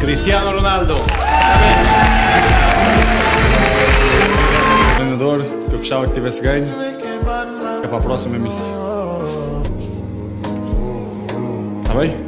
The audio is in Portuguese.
Cristiano Ronaldo. treinador que eu gostava que tivesse ganho. É para a próxima missão. Está bem?